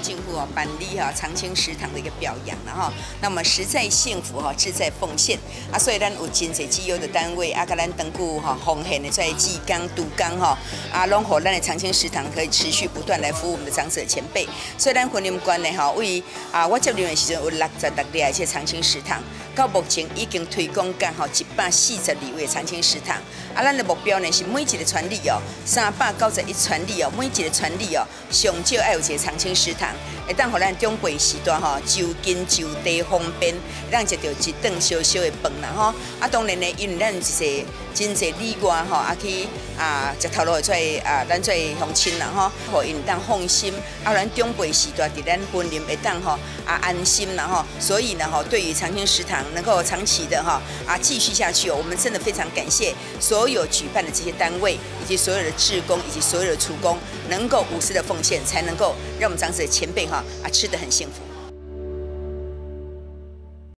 政府哦办理哈长青食堂的一个表扬了哈。那么实在幸福哈，志在奉献啊，所以咱有真侪绩优的单位啊，甲咱登记哈奉献的在技钢、独钢哈啊，拢和咱的长青食堂可以持续不断来服务我们的长者前辈。所以咱婚姻关呢哈，为啊我接任的时阵有六十六例一些长青食堂。到目前已经推广干吼一百四十二位长青食堂，啊，咱的目标呢是每一个传里哦，三百九十一传里哦，每一个传里哦，上少爱有一个长青食堂，会当互咱中国时段吼就近就地方便，咱食着一顿小小的饭啦吼。啊，当然呢，因为咱就是真济里外吼，啊去啊食头路出来啊，咱做乡亲啦吼，互因当放心，啊，咱中辈时代伫咱婚姻会当吼啊安心啦吼。所以呢吼，对于长青食堂。能够长期的哈啊继续下去，我们真的非常感谢所有举办的这些单位，以及所有的志工，以及所有的厨工，能够无私的奉献，才能够让我们长子的前辈哈啊吃得很幸福。